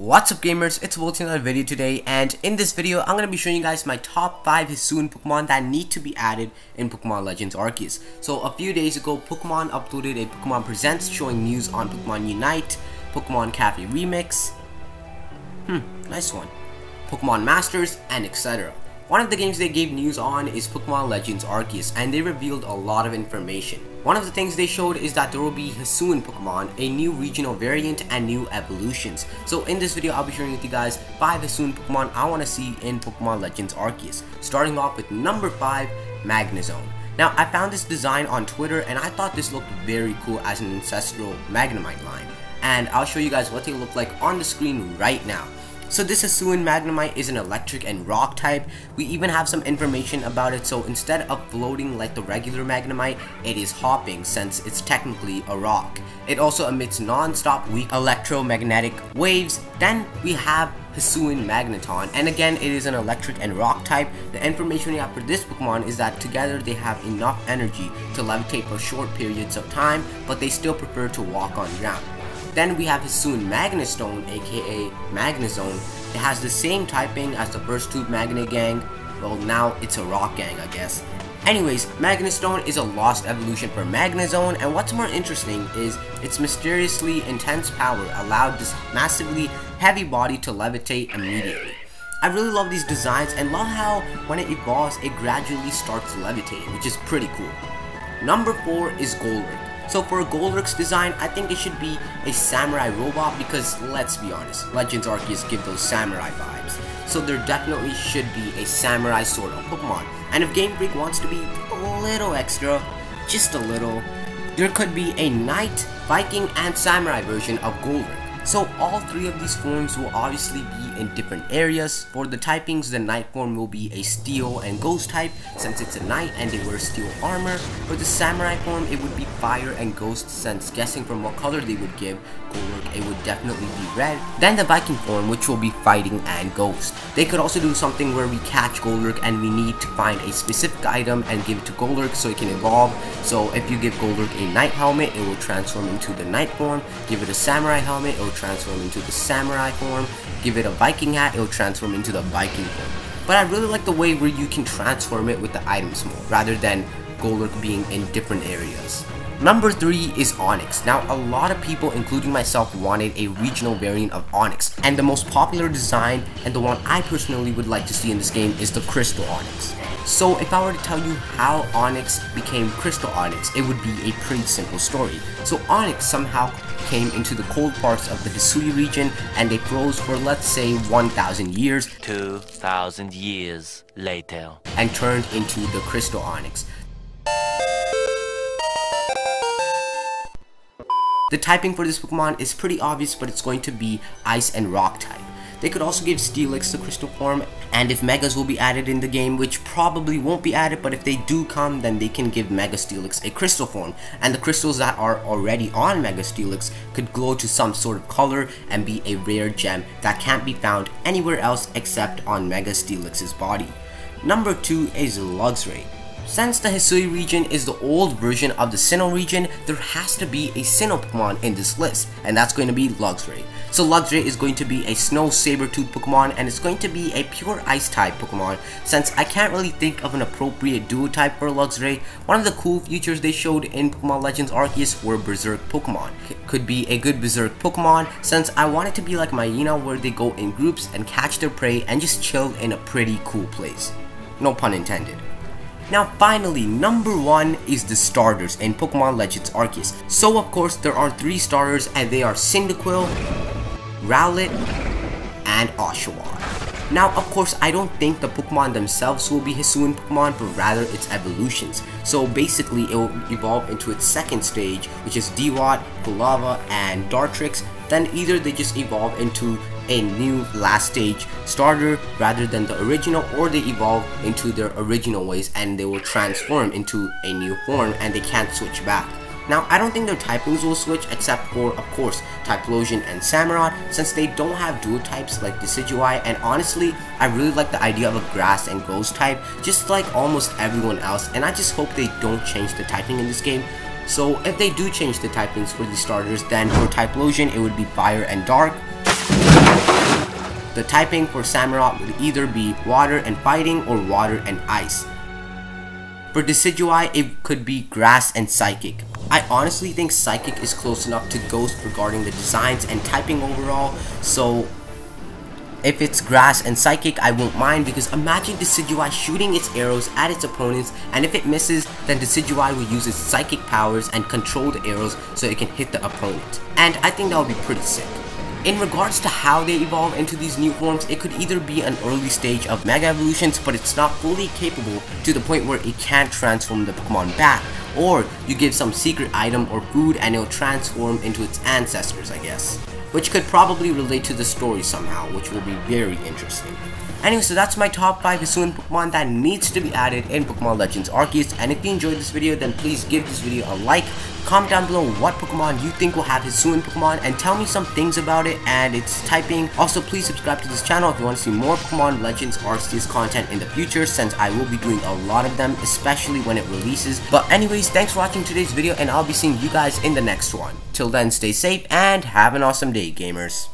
What's up gamers, it's Volty another video today and in this video I'm going to be showing you guys my top 5 Hisuian Pokemon that need to be added in Pokemon Legends Arceus. So a few days ago Pokemon uploaded a Pokemon Presents showing news on Pokemon Unite, Pokemon Cafe Remix, hmm, nice one, Pokemon Masters and etc. One of the games they gave news on is Pokemon Legends Arceus and they revealed a lot of information. One of the things they showed is that there will be Hisuian Pokemon, a new regional variant, and new evolutions. So in this video I'll be sharing with you guys 5 Hisuian Pokemon I want to see in Pokemon Legends Arceus. Starting off with number 5, Magnezone. Now I found this design on Twitter and I thought this looked very cool as an ancestral Magnemite line. And I'll show you guys what they look like on the screen right now. So this Hisuian Magnemite is an electric and rock type. We even have some information about it so instead of floating like the regular Magnemite, it is hopping since it's technically a rock. It also emits non-stop weak electromagnetic waves. Then we have Hisuian Magneton and again it is an electric and rock type. The information we have for this Pokemon is that together they have enough energy to levitate for short periods of time but they still prefer to walk on ground. Then we have Hisuian Magnestone, aka Magnezone. It has the same typing as the first two Magnet Gang. Well, now it's a Rock Gang, I guess. Anyways, Magnestone is a lost evolution for Magnezone, and what's more interesting is its mysteriously intense power allowed this massively heavy body to levitate immediately. I really love these designs and love how when it evolves, it gradually starts levitating, which is pretty cool. Number 4 is Golurk. So for Golurk's design, I think it should be a samurai robot because let's be honest, Legends Arceus give those samurai vibes. So there definitely should be a samurai sword of Pokemon. And if Game Freak wants to be a little extra, just a little, there could be a Knight, Viking, and Samurai version of Golurk. So all three of these forms will obviously be in different areas. For the typings, the Knight form will be a Steel and Ghost type since it's a Knight and they wear Steel armor. For the Samurai form, it would be Fire and Ghost since guessing from what color they would give Golurk, it would definitely be red. Then the Viking form, which will be Fighting and Ghost. They could also do something where we catch Golurk and we need to find a specific item and give it to Golurk so it can evolve. So if you give Golurk a Knight helmet, it will transform into the Knight form. Give it a Samurai helmet, it will transform into the samurai form. Give it a Viking hat, it'll transform into the Viking form. But I really like the way where you can transform it with the items more, rather than Golurk being in different areas. Number 3 is Onix. Now a lot of people including myself wanted a regional variant of Onix and the most popular design and the one I personally would like to see in this game is the Crystal Onix. So if I were to tell you how Onix became Crystal Onix, it would be a pretty simple story. So Onix somehow came into the cold parts of the Hisui region and they froze for let's say 1000 years 2000 years later and turned into the Crystal Onix. The typing for this Pokemon is pretty obvious, but it's going to be Ice and Rock type. They could also give Steelix the crystal form, and if Megas will be added in the game, which probably won't be added, but if they do come, then they can give Mega Steelix a crystal form, and the crystals that are already on Mega Steelix could glow to some sort of color and be a rare gem that can't be found anywhere else except on Mega Steelix's body. Number 2 is Luxray. Since the Hisui region is the old version of the Sinnoh region, there has to be a Sinnoh Pokemon in this list, and that's going to be Luxray. So Luxray is going to be a Snow Saber-tooth Pokemon, and it's going to be a pure Ice-type Pokemon, since I can't really think of an appropriate Duo-type for Luxray. One of the cool features they showed in Pokemon Legends Arceus were Berserk Pokemon. It could be a good Berserk Pokemon, since I want it to be like Maina where they go in groups and catch their prey and just chill in a pretty cool place. No pun intended. Now finally, number one is the starters in Pokemon Legends Arceus. So of course, there are three starters and they are Cyndaquil, Rowlet, and Oshawott. Now, of course, I don't think the Pokemon themselves will be Hisuian Pokemon, but rather its evolutions. So basically, it will evolve into its second stage, which is Dewott, Quilava, and Dartrix. Then either they just evolve into a new last stage starter rather than the original or they evolve into their original ways and they will transform into a new form and they can't switch back. Now, I don't think their typings will switch except for, of course, Typhlosion and Samurott since they don't have dual types like Decidueye and honestly, I really like the idea of a grass and ghost type just like almost everyone else and I just hope they don't change the typing in this game. So if they do change the typings for the starters, then for Typhlosion it would be Fire and Dark, the typing for Samurott would either be water and fighting or water and ice. For Decidueye, it could be grass and psychic. I honestly think psychic is close enough to ghost regarding the designs and typing overall, so if it's grass and psychic, I won't mind because imagine Decidueye shooting its arrows at its opponents and if it misses, then Decidueye will use its psychic powers and control the arrows so it can hit the opponent. And I think that would be pretty sick. In regards to how they evolve into these new forms, it could either be an early stage of Mega Evolutions, but it's not fully capable to the point where it can't transform the Pokemon back, or you give some secret item or food and it'll transform into its ancestors, I guess which could probably relate to the story somehow, which will be very interesting. Anyway, so that's my top 5 Hisuian Pokemon that needs to be added in Pokemon Legends Arceus. And if you enjoyed this video, then please give this video a like. Comment down below what Pokemon you think will have Hisuian Pokemon and tell me some things about it and its typing. Also, please subscribe to this channel if you want to see more Pokemon Legends Arceus content in the future since I will be doing a lot of them, especially when it releases. But anyways, thanks for watching today's video and I'll be seeing you guys in the next one. Till then, stay safe and have an awesome day, gamers.